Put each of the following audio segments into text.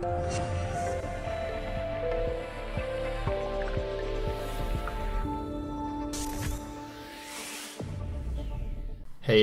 Hey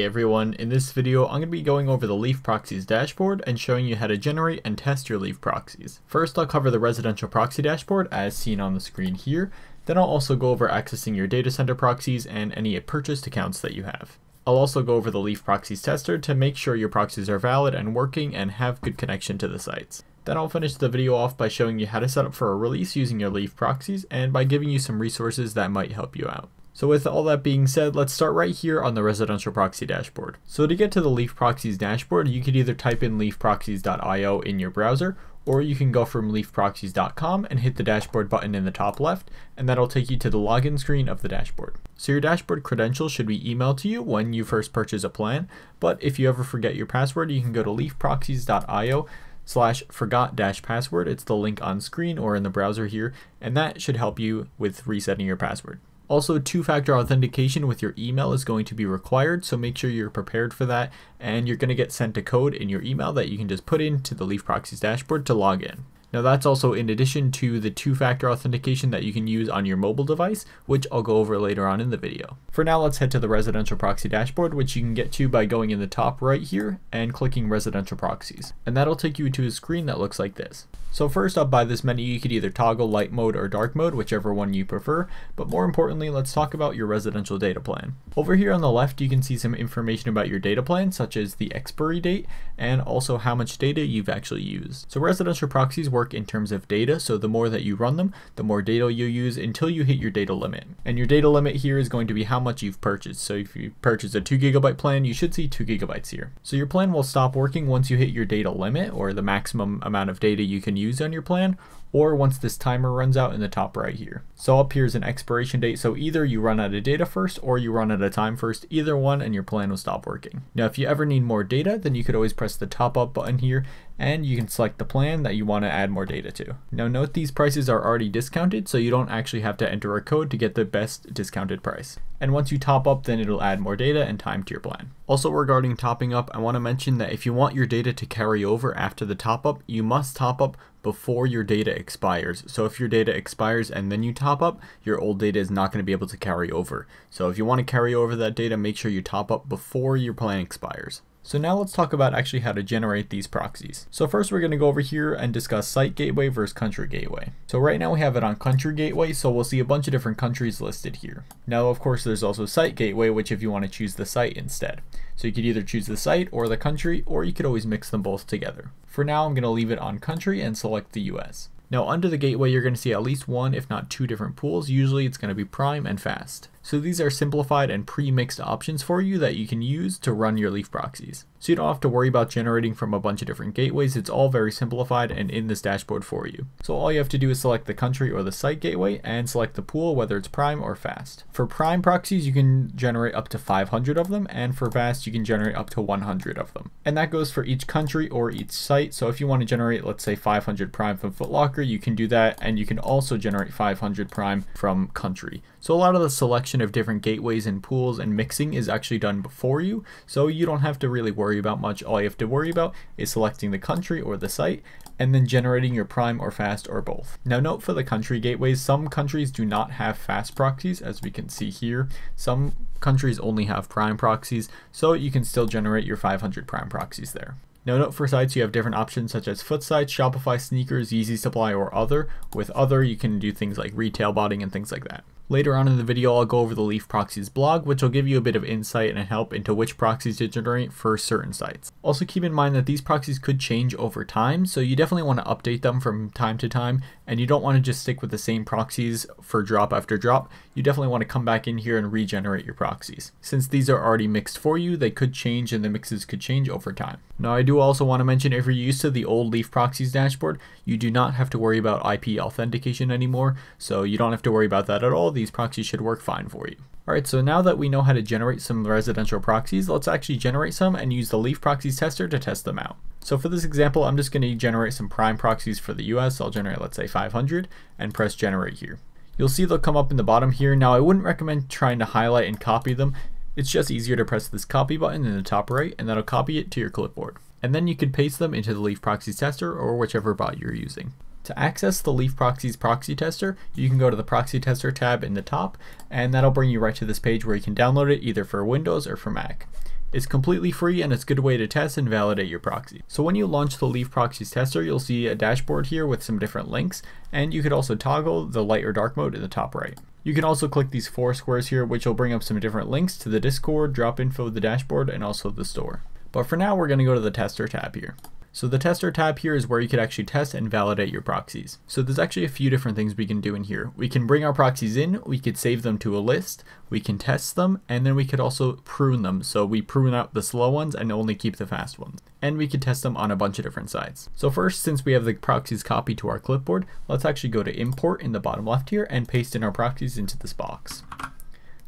everyone, in this video I'm going to be going over the Leaf Proxies dashboard and showing you how to generate and test your Leaf proxies. First I'll cover the residential proxy dashboard as seen on the screen here, then I'll also go over accessing your data center proxies and any purchased accounts that you have. I'll also go over the Leaf Proxies tester to make sure your proxies are valid and working and have good connection to the sites. Then I'll finish the video off by showing you how to set up for a release using your Leaf proxies and by giving you some resources that might help you out. So with all that being said, let's start right here on the residential proxy dashboard. So to get to the Leaf Proxies dashboard, you could either type in leafproxies.io in your browser, or you can go from leafproxies.com and hit the dashboard button in the top left, and that'll take you to the login screen of the dashboard. So your dashboard credentials should be emailed to you when you first purchase a plan, but if you ever forget your password, you can go to leafproxies.io slash forgot dash password. It's the link on screen or in the browser here, and that should help you with resetting your password. Also, two-factor authentication with your email is going to be required, so make sure you're prepared for that, and you're going to get sent a code in your email that you can just put into the Leaf Proxies dashboard to log in. Now that's also in addition to the two-factor authentication that you can use on your mobile device, which I'll go over later on in the video. For now, let's head to the residential proxy dashboard, which you can get to by going in the top right here and clicking residential proxies. And that'll take you to a screen that looks like this. So first up by this menu, you could either toggle light mode or dark mode, whichever one you prefer, but more importantly, let's talk about your residential data plan. Over here on the left, you can see some information about your data plan, such as the expiry date, and also how much data you've actually used. So residential proxies work in terms of data, so the more that you run them, the more data you use until you hit your data limit. And your data limit here is going to be how much you've purchased. So if you purchase a 2 gigabyte plan, you should see 2 gigabytes here. So your plan will stop working once you hit your data limit, or the maximum amount of data you can use use on your plan or once this timer runs out in the top right here. So up here is an expiration date, so either you run out of data first or you run out of time first, either one and your plan will stop working. Now if you ever need more data, then you could always press the top up button here and you can select the plan that you want to add more data to. Now note these prices are already discounted, so you don't actually have to enter a code to get the best discounted price. And once you top up, then it'll add more data and time to your plan. Also regarding topping up, I want to mention that if you want your data to carry over after the top up, you must top up before your data expires. So if your data expires and then you top up, your old data is not going to be able to carry over. So if you want to carry over that data, make sure you top up before your plan expires. So now let's talk about actually how to generate these proxies. So first we're going to go over here and discuss site gateway versus country gateway. So right now we have it on country gateway, so we'll see a bunch of different countries listed here. Now of course there's also site gateway, which if you want to choose the site instead. So you could either choose the site or the country, or you could always mix them both together. For now I'm going to leave it on country and select the US. Now under the gateway you're going to see at least one if not two different pools, usually it's going to be prime and fast. So these are simplified and pre-mixed options for you that you can use to run your Leaf proxies. So you don't have to worry about generating from a bunch of different gateways, it's all very simplified and in this dashboard for you. So all you have to do is select the country or the site gateway and select the pool whether it's prime or fast. For prime proxies you can generate up to 500 of them and for fast you can generate up to 100 of them. And that goes for each country or each site. So if you want to generate let's say 500 prime from Footlocker you can do that and you can also generate 500 prime from country. So a lot of the selection of different gateways and pools and mixing is actually done before you, so you don't have to really worry about much. All you have to worry about is selecting the country or the site and then generating your prime or fast or both. Now note for the country gateways, some countries do not have fast proxies as we can see here. Some countries only have prime proxies, so you can still generate your 500 prime proxies there. Now note for sites you have different options such as foot sites, Shopify sneakers, Yeezy supply or other. With other you can do things like retail botting and things like that. Later on in the video, I'll go over the Leaf Proxies blog, which will give you a bit of insight and help into which proxies to generate for certain sites. Also keep in mind that these proxies could change over time, so you definitely want to update them from time to time, and you don't want to just stick with the same proxies for drop after drop. You definitely want to come back in here and regenerate your proxies. Since these are already mixed for you, they could change and the mixes could change over time. Now I do also want to mention if you're used to the old Leaf Proxies dashboard, you do not have to worry about IP authentication anymore, so you don't have to worry about that at all these proxies should work fine for you. Alright, so now that we know how to generate some residential proxies, let's actually generate some and use the Leaf Proxies tester to test them out. So for this example, I'm just going to generate some prime proxies for the US. I'll generate, let's say 500 and press generate here. You'll see they'll come up in the bottom here. Now I wouldn't recommend trying to highlight and copy them. It's just easier to press this copy button in the top right and that'll copy it to your clipboard. and then you could paste them into the Leaf Proxies tester or whichever bot you're using. To access the Leaf Proxies proxy tester, you can go to the proxy tester tab in the top, and that'll bring you right to this page where you can download it either for Windows or for Mac. It's completely free and it's a good way to test and validate your proxy. So when you launch the Leaf Proxies tester, you'll see a dashboard here with some different links, and you could also toggle the light or dark mode in the top right. You can also click these four squares here, which will bring up some different links to the Discord, drop info, the dashboard, and also the store. But for now, we're going to go to the tester tab here. So the tester tab here is where you could actually test and validate your proxies. So there's actually a few different things we can do in here. We can bring our proxies in, we could save them to a list, we can test them, and then we could also prune them. So we prune out the slow ones and only keep the fast ones. And we could test them on a bunch of different sites. So first, since we have the proxies copied to our clipboard, let's actually go to import in the bottom left here and paste in our proxies into this box.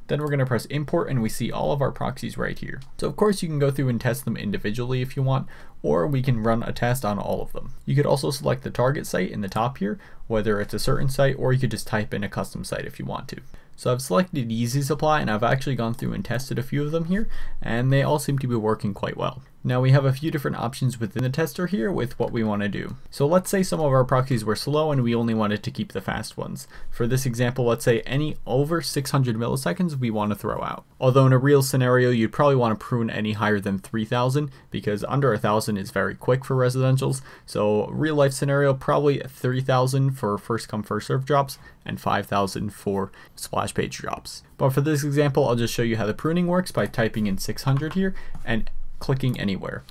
Then we're going to press import and we see all of our proxies right here. So of course you can go through and test them individually if you want, or we can run a test on all of them. You could also select the target site in the top here, whether it's a certain site or you could just type in a custom site if you want to. So I've selected Yeezy Supply and I've actually gone through and tested a few of them here and they all seem to be working quite well. Now we have a few different options within the tester here with what we want to do. So let's say some of our proxies were slow and we only wanted to keep the fast ones. For this example, let's say any over 600 milliseconds we want to throw out. Although in a real scenario, you'd probably want to prune any higher than 3000 because under 1000 is very quick for residentials. So real life scenario, probably 3000 for first come first serve drops and 5000 for splash page drops. But for this example, I'll just show you how the pruning works by typing in 600 here and clicking anywhere.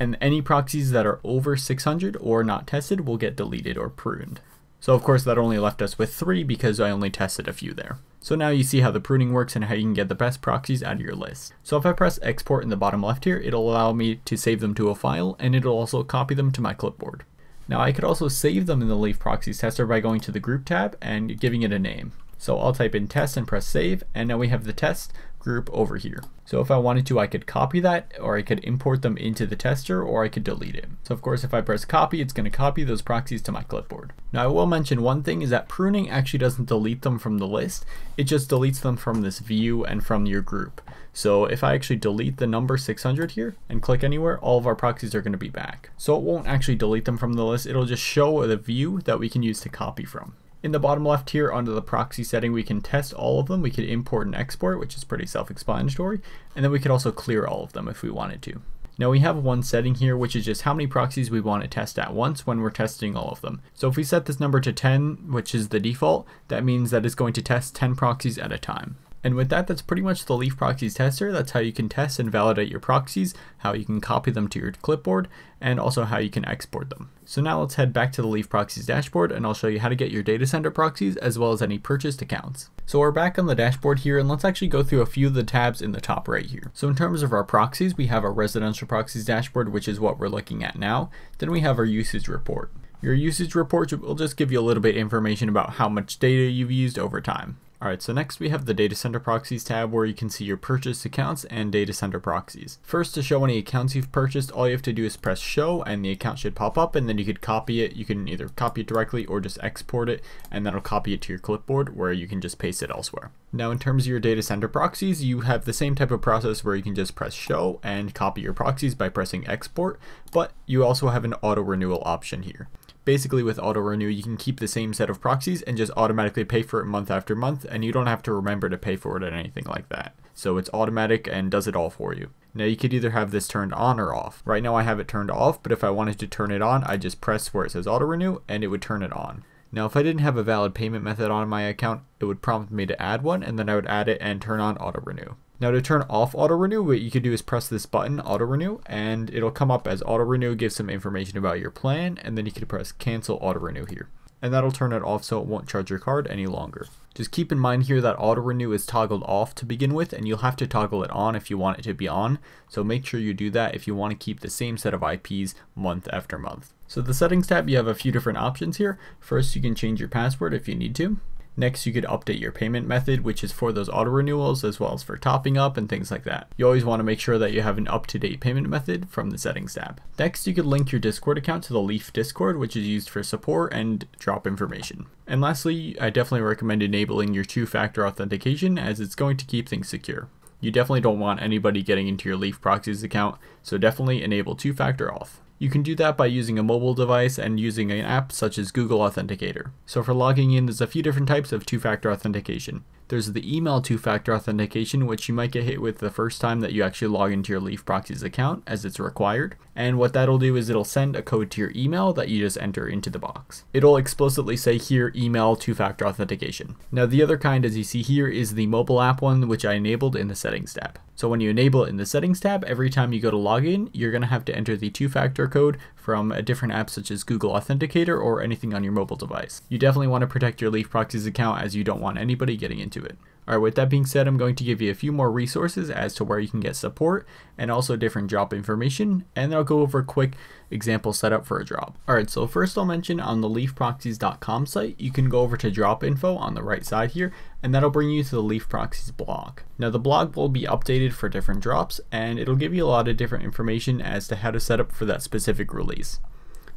And any proxies that are over 600 or not tested will get deleted or pruned. So of course that only left us with three because I only tested a few there. So now you see how the pruning works and how you can get the best proxies out of your list. So if I press export in the bottom left here, it'll allow me to save them to a file and it'll also copy them to my clipboard. Now I could also save them in the Leaf Proxies tester by going to the group tab and giving it a name. So I'll type in test and press save and now we have the test group over here. So if I wanted to, I could copy that or I could import them into the tester or I could delete it. So of course, if I press copy, it's going to copy those proxies to my clipboard. Now I will mention one thing is that pruning actually doesn't delete them from the list. It just deletes them from this view and from your group. So if I actually delete the number 600 here and click anywhere, all of our proxies are going to be back. So it won't actually delete them from the list. It'll just show the view that we can use to copy from. In the bottom left here under the proxy setting, we can test all of them. We could import and export, which is pretty self-explanatory. And then we could also clear all of them if we wanted to. Now we have one setting here, which is just how many proxies we want to test at once when we're testing all of them. So if we set this number to 10, which is the default, that means that it's going to test 10 proxies at a time. And with that, that's pretty much the Leaf Proxies tester. That's how you can test and validate your proxies, how you can copy them to your clipboard, and also how you can export them. So now let's head back to the Leaf Proxies dashboard and I'll show you how to get your data center proxies as well as any purchased accounts. So we're back on the dashboard here and let's actually go through a few of the tabs in the top right here. So in terms of our proxies, we have our residential proxies dashboard, which is what we're looking at now. Then we have our usage report. Your usage report will just give you a little bit information about how much data you've used over time. Alright, so next we have the Data Center Proxies tab where you can see your purchased accounts and data center proxies. First, to show any accounts you've purchased, all you have to do is press show and the account should pop up and then you could copy it. You can either copy it directly or just export it and that'll copy it to your clipboard where you can just paste it elsewhere. Now in terms of your data center proxies, you have the same type of process where you can just press show and copy your proxies by pressing export, but you also have an auto renewal option here basically with auto renew you can keep the same set of proxies and just automatically pay for it month after month and you don't have to remember to pay for it or anything like that. So it's automatic and does it all for you. Now you could either have this turned on or off. Right now I have it turned off, but if I wanted to turn it on, I just press where it says auto renew and it would turn it on. Now if I didn't have a valid payment method on my account, it would prompt me to add one and then I would add it and turn on auto renew. Now to turn off auto renew, what you can do is press this button, auto renew, and it'll come up as auto renew, give some information about your plan, and then you can press cancel auto renew here. And that'll turn it off so it won't charge your card any longer. Just keep in mind here that auto renew is toggled off to begin with, and you'll have to toggle it on if you want it to be on. So make sure you do that if you want to keep the same set of IPs month after month. So the settings tab, you have a few different options here. First, you can change your password if you need to. Next, you could update your payment method, which is for those auto renewals as well as for topping up and things like that. You always want to make sure that you have an up-to-date payment method from the settings tab. Next, you could link your Discord account to the Leaf Discord, which is used for support and drop information. And lastly, I definitely recommend enabling your two-factor authentication as it's going to keep things secure. You definitely don't want anybody getting into your Leaf Proxies account, so definitely enable two-factor auth. You can do that by using a mobile device and using an app such as Google Authenticator. So for logging in, there's a few different types of two-factor authentication. There's the email two-factor authentication, which you might get hit with the first time that you actually log into your Leaf Proxies account, as it's required. And what that'll do is it'll send a code to your email that you just enter into the box. It'll explicitly say here, email two-factor authentication. Now the other kind, as you see here, is the mobile app one, which I enabled in the settings tab. So when you enable it in the settings tab, every time you go to login, you're to have to enter the two-factor code from a different app such as Google Authenticator or anything on your mobile device. You definitely want to protect your Leaf Proxies account as you don't want anybody getting into it. Alright, with that being said, I'm going to give you a few more resources as to where you can get support and also different job information, and then I'll go over a quick example setup for a job. Alright, so first I'll mention on the leafproxies.com site, you can go over to drop info on the right side here, and that'll bring you to the Leaf Proxies blog. Now the blog will be updated for different drops, and it'll give you a lot of different information as to how to set up for that specific release.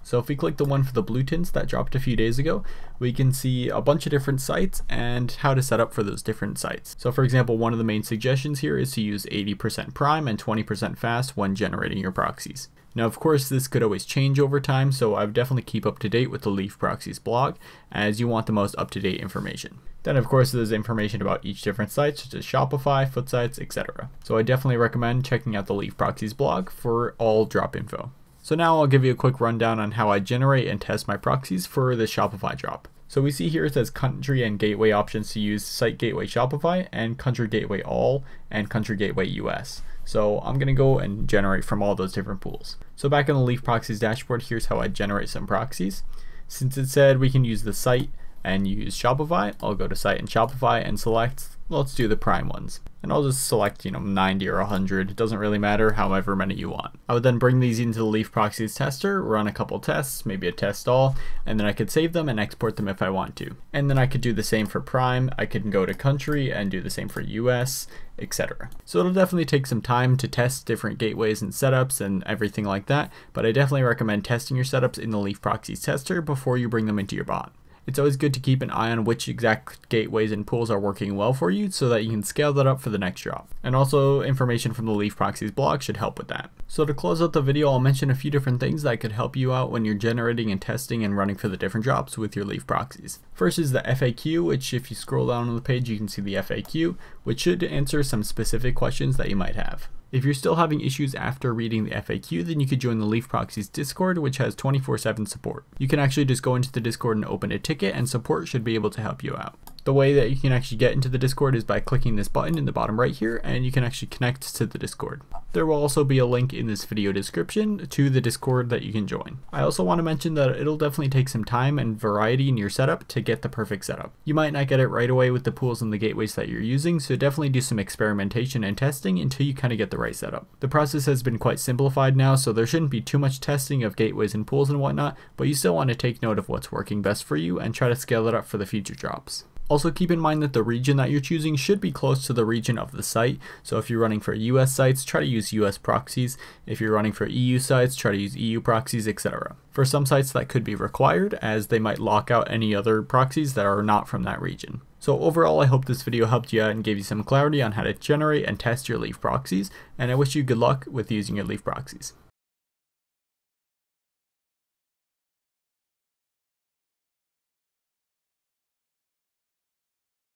So if we click the one for the blue tints that dropped a few days ago, we can see a bunch of different sites and how to set up for those different sites. So for example, one of the main suggestions here is to use 80% prime and 20% fast when generating your proxies. Now of course this could always change over time, so I would definitely keep up to date with the Leaf Proxies blog as you want the most up-to-date information. Then of course there's information about each different site such as Shopify, Footsites, etc. So I definitely recommend checking out the Leaf Proxies blog for all drop info. So now I'll give you a quick rundown on how I generate and test my proxies for the Shopify drop. So we see here it says country and gateway options to use Site Gateway Shopify and Country Gateway All and Country Gateway US. So I'm to go and generate from all those different pools. So back in the Leaf Proxies dashboard, here's how I generate some proxies. Since it said we can use the site and use Shopify, I'll go to site and Shopify and select let's do the prime ones. And I'll just select, you know, 90 or 100. It doesn't really matter, however many you want. I would then bring these into the Leaf Proxies tester, run a couple tests, maybe a test all, and then I could save them and export them if I want to. And then I could do the same for Prime. I can go to country and do the same for US, etc. So it'll definitely take some time to test different gateways and setups and everything like that, but I definitely recommend testing your setups in the Leaf Proxies tester before you bring them into your bot. It's always good to keep an eye on which exact gateways and pools are working well for you so that you can scale that up for the next job. And also information from the Leaf Proxies blog should help with that. So to close out the video, I'll mention a few different things that could help you out when you're generating and testing and running for the different jobs with your Leaf Proxies. First is the FAQ, which if you scroll down on the page, you can see the FAQ, which should answer some specific questions that you might have. If you're still having issues after reading the FAQ, then you could join the Leaf Proxies Discord, which has 24-7 support. You can actually just go into the Discord and open a ticket, and support should be able to help you out. The way that you can actually get into the Discord is by clicking this button in the bottom right here, and you can actually connect to the Discord. There will also be a link in this video description to the Discord that you can join. I also want to mention that it'll definitely take some time and variety in your setup to get the perfect setup. You might not get it right away with the pools and the gateways that you're using, so definitely do some experimentation and testing until you kind of get the right setup. The process has been quite simplified now, so there shouldn't be too much testing of gateways and pools and whatnot, but you still want to take note of what's working best for you and try to scale it up for the future drops. Also keep in mind that the region that you're choosing should be close to the region of the site. So if you're running for US sites, try to use US proxies. If you're running for EU sites, try to use EU proxies, etc. For some sites that could be required as they might lock out any other proxies that are not from that region. So overall, I hope this video helped you out and gave you some clarity on how to generate and test your Leaf proxies, and I wish you good luck with using your Leaf proxies.